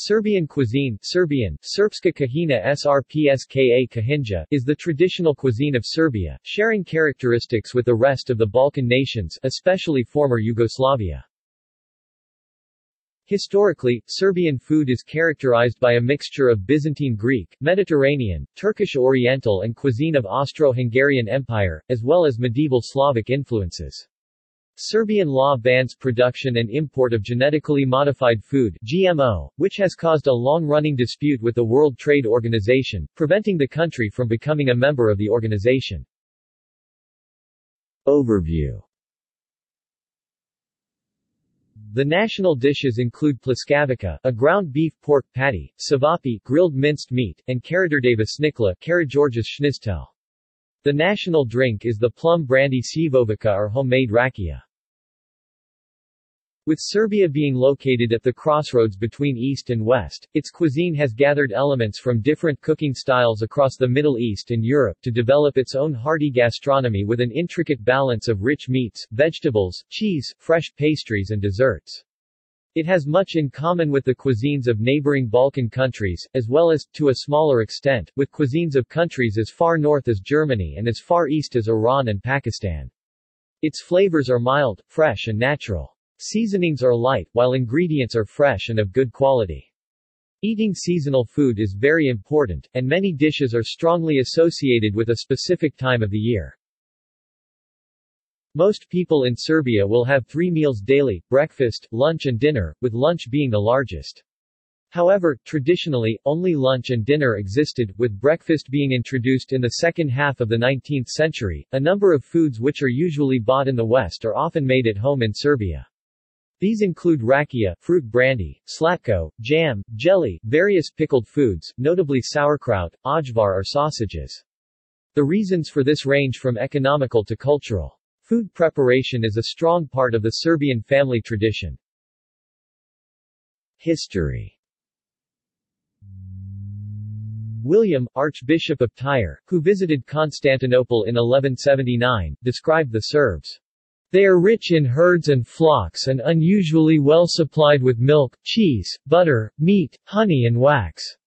Serbian cuisine Serbian, Srpska kuhinja Srpska kuhinja is the traditional cuisine of Serbia, sharing characteristics with the rest of the Balkan nations, especially former Yugoslavia. Historically, Serbian food is characterized by a mixture of Byzantine Greek, Mediterranean, Turkish Oriental and cuisine of Austro-Hungarian Empire, as well as medieval Slavic influences. Serbian law bans production and import of genetically modified food GMO, which has caused a long-running dispute with the World Trade Organization, preventing the country from becoming a member of the organization. Overview The national dishes include pljeskavica, a ground beef pork patty, ćevapi, grilled minced meat, and karađorđeva šnicla, schnitzel. The national drink is the plum brandy šljivovica or homemade rakia. With Serbia being located at the crossroads between East and West, its cuisine has gathered elements from different cooking styles across the Middle East and Europe to develop its own hearty gastronomy with an intricate balance of rich meats, vegetables, cheese, fresh pastries and desserts. It has much in common with the cuisines of neighboring Balkan countries, as well as, to a smaller extent, with cuisines of countries as far north as Germany and as far east as Iran and Pakistan. Its flavors are mild, fresh and natural. Seasonings are light, while ingredients are fresh and of good quality. Eating seasonal food is very important, and many dishes are strongly associated with a specific time of the year. Most people in Serbia will have three meals daily, breakfast, lunch and dinner, with lunch being the largest. However, traditionally, only lunch and dinner existed, with breakfast being introduced in the second half of the 19th century. A number of foods which are usually bought in the West are often made at home in Serbia. These include rakia, fruit brandy, slatko, jam, jelly, various pickled foods, notably sauerkraut, ajvar or sausages. The reasons for this range from economical to cultural. Food preparation is a strong part of the Serbian family tradition. History William, Archbishop of Tyre, who visited Constantinople in 1179, described the Serbs they are rich in herds and flocks and unusually well supplied with milk, cheese, butter, meat, honey and wax.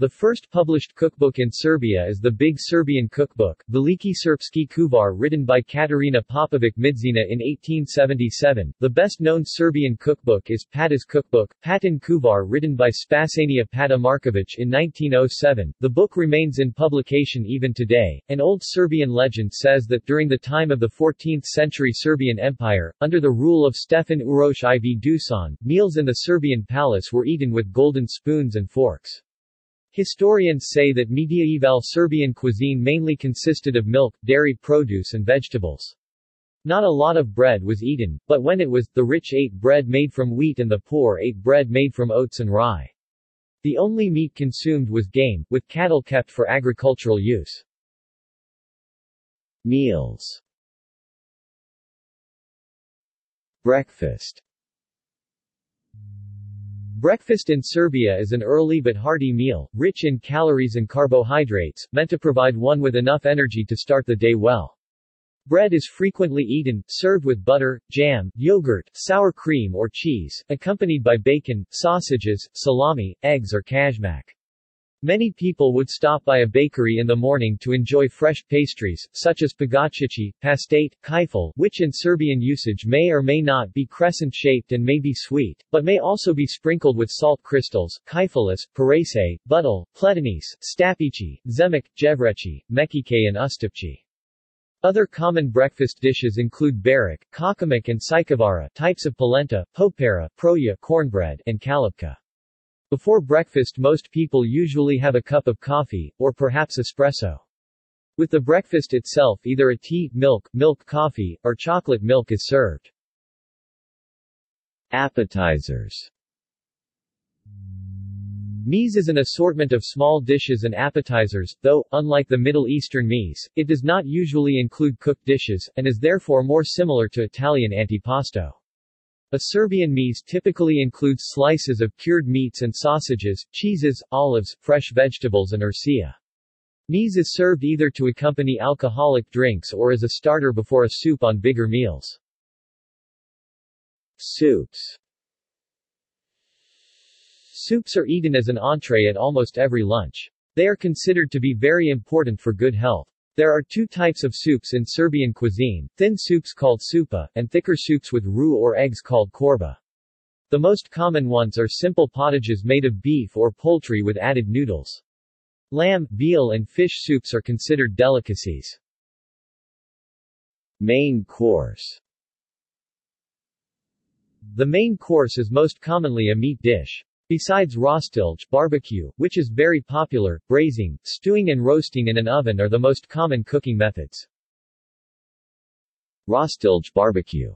The first published cookbook in Serbia is the Big Serbian Cookbook, Veliki Srpski kuvar written by Katarina Popovic Midzina in 1877. The best-known Serbian cookbook is Pata's Cookbook, Patin Kuvar written by Spasenija Pata Markovic in 1907. The book remains in publication even today. An old Serbian legend says that during the time of the 14th century Serbian Empire, under the rule of Stefan Uroš IV Dusan, meals in the Serbian palace were eaten with golden spoons and forks. Historians say that medieval Serbian cuisine mainly consisted of milk, dairy produce and vegetables. Not a lot of bread was eaten, but when it was, the rich ate bread made from wheat and the poor ate bread made from oats and rye. The only meat consumed was game, with cattle kept for agricultural use. Meals Breakfast Breakfast in Serbia is an early but hearty meal, rich in calories and carbohydrates, meant to provide one with enough energy to start the day well. Bread is frequently eaten, served with butter, jam, yogurt, sour cream or cheese, accompanied by bacon, sausages, salami, eggs or kajmak. Many people would stop by a bakery in the morning to enjoy fresh pastries, such as pagacici, pastate, kifel, which in Serbian usage may or may not be crescent-shaped and may be sweet, but may also be sprinkled with salt crystals, kifelis, parese, budal, pletanis, stapici, zemek, jevreci, mekike and uštipci. Other common breakfast dishes include burek, kačamak and cicvara types of polenta, popara, proja cornbread, and kalipka. Before breakfast most people usually have a cup of coffee, or perhaps espresso. With the breakfast itself either a tea, milk, milk coffee, or chocolate milk is served. Appetizers Meze is an assortment of small dishes and appetizers, though, unlike the Middle Eastern meze, it does not usually include cooked dishes, and is therefore more similar to Italian antipasto. A Serbian meze typically includes slices of cured meats and sausages, cheeses, olives, fresh vegetables and ursia. Meze is served either to accompany alcoholic drinks or as a starter before a soup on bigger meals. Soups Soups are eaten as an entree at almost every lunch. They are considered to be very important for good health. There are two types of soups in Serbian cuisine, thin soups called supa, and thicker soups with roux or eggs called čorba. The most common ones are simple pottages made of beef or poultry with added noodles. Lamb, veal and fish soups are considered delicacies. Main course The main course is most commonly a meat dish. Besides rostilj barbecue, which is very popular, braising, stewing and roasting in an oven are the most common cooking methods. Rostilj barbecue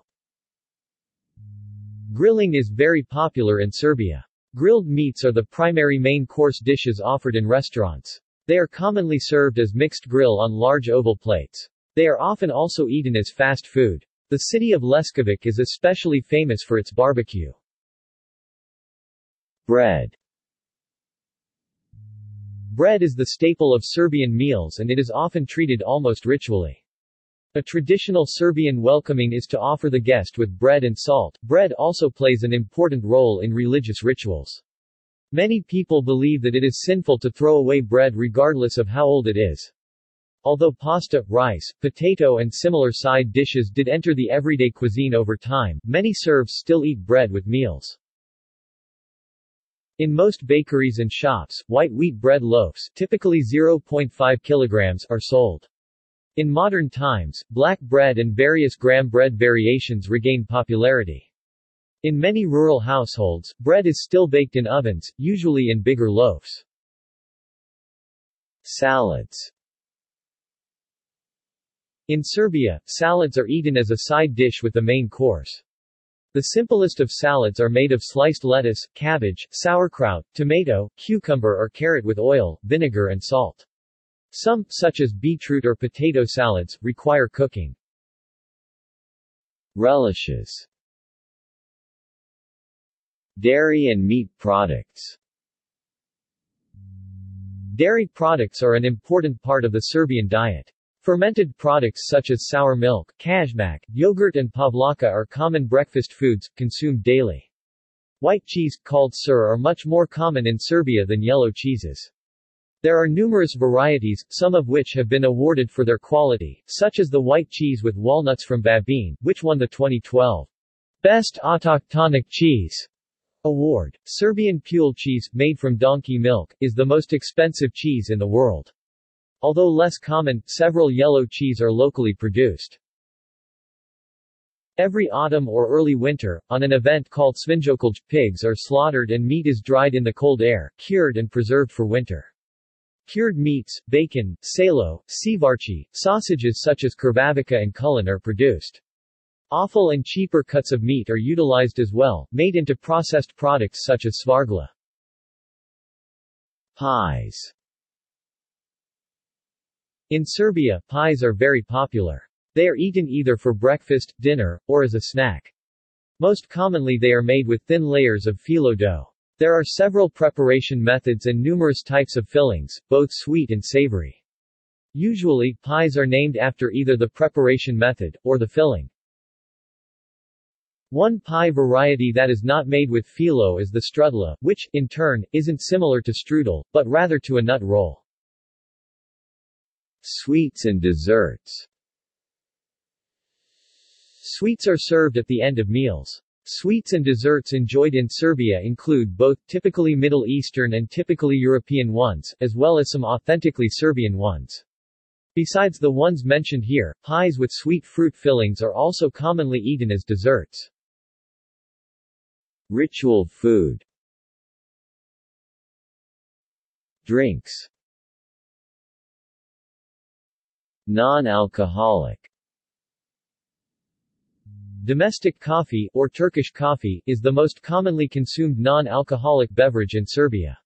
Grilling is very popular in Serbia. Grilled meats are the primary main course dishes offered in restaurants. They are commonly served as mixed grill on large oval plates. They are often also eaten as fast food. The city of Leskovac is especially famous for its barbecue. Bread Bread is the staple of Serbian meals and it is often treated almost ritually. A traditional Serbian welcoming is to offer the guest with bread and salt. Bread also plays an important role in religious rituals. Many people believe that it is sinful to throw away bread regardless of how old it is. Although pasta, rice, potato and similar side dishes did enter the everyday cuisine over time, many Serbs still eat bread with meals. In most bakeries and shops, white wheat bread loaves typically 0.5 kilograms are sold. In modern times, black bread and various graham bread variations regain popularity. In many rural households, bread is still baked in ovens, usually in bigger loaves. Salads In Serbia, salads are eaten as a side dish with the main course. The simplest of salads are made of sliced lettuce, cabbage, sauerkraut, tomato, cucumber or carrot with oil, vinegar and salt. Some, such as beetroot or potato salads, require cooking. Relishes Dairy and meat products Dairy products are an important part of the Serbian diet. Fermented products such as sour milk, kajmak, yogurt and pavlaka are common breakfast foods, consumed daily. White cheese, called sir are much more common in Serbia than yellow cheeses. There are numerous varieties, some of which have been awarded for their quality, such as the white cheese with walnuts from Babin, which won the 2012 Best Autochtonic Cheese award. Serbian Pule cheese, made from donkey milk, is the most expensive cheese in the world. Although less common, several yellow cheese are locally produced. Every autumn or early winter, on an event called Svinjokolj, pigs are slaughtered and meat is dried in the cold air, cured and preserved for winter. Cured meats, bacon, salo, sivarchi, sausages such as krvavica and kulen are produced. Offal and cheaper cuts of meat are utilized as well, made into processed products such as svargla. Pies in Serbia, pies are very popular. They are eaten either for breakfast, dinner, or as a snack. Most commonly they are made with thin layers of phyllo dough. There are several preparation methods and numerous types of fillings, both sweet and savory. Usually, pies are named after either the preparation method, or the filling. One pie variety that is not made with phyllo is the strudla, which, in turn, isn't similar to strudel, but rather to a nut roll. Sweets and desserts Sweets are served at the end of meals. Sweets and desserts enjoyed in Serbia include both typically Middle Eastern and typically European ones, as well as some authentically Serbian ones. Besides the ones mentioned here, pies with sweet fruit fillings are also commonly eaten as desserts. Ritual food Drinks Non-alcoholic Domestic coffee, or Turkish coffee, is the most commonly consumed non-alcoholic beverage in Serbia.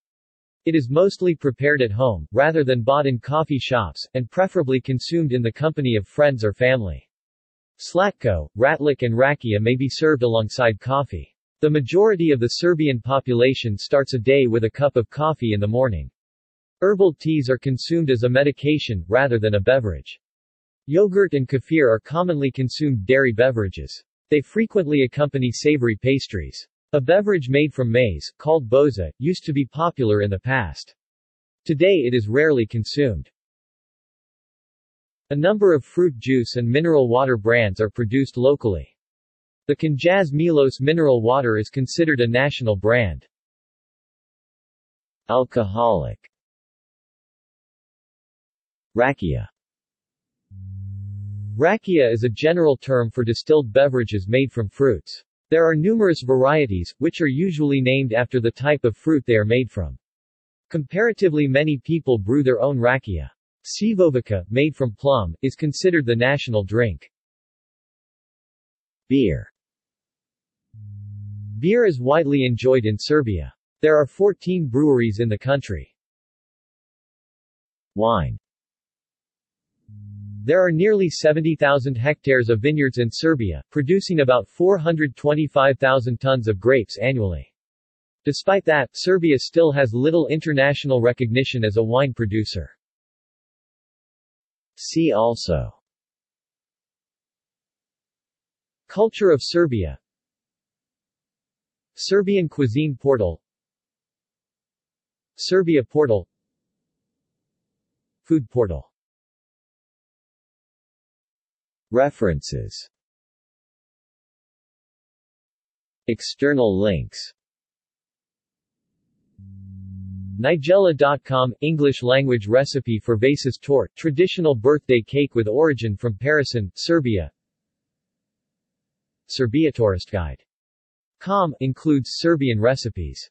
It is mostly prepared at home, rather than bought in coffee shops, and preferably consumed in the company of friends or family. Slatko, ratluk and rakia may be served alongside coffee. The majority of the Serbian population starts a day with a cup of coffee in the morning. Herbal teas are consumed as a medication, rather than a beverage. Yogurt and kefir are commonly consumed dairy beverages. They frequently accompany savory pastries. A beverage made from maize, called boza, used to be popular in the past. Today it is rarely consumed. A number of fruit juice and mineral water brands are produced locally. The Knjaz Milos mineral water is considered a national brand. Alcoholic Rakia Rakia is a general term for distilled beverages made from fruits. There are numerous varieties, which are usually named after the type of fruit they are made from. Comparatively many people brew their own rakia. Šljivovica, made from plum, is considered the national drink. Beer Beer is widely enjoyed in Serbia. There are 14 breweries in the country. Wine There are nearly 70,000 hectares of vineyards in Serbia, producing about 425,000 tons of grapes annually. Despite that, Serbia still has little international recognition as a wine producer. See also Culture of Serbia Serbian Cuisine Portal Serbia Portal Food Portal References. External links. Nigella.com – English language recipe for Vases Tort, traditional birthday cake with origin from Paraćin, Serbia. Serbia Tourist Guide. Com includes Serbian recipes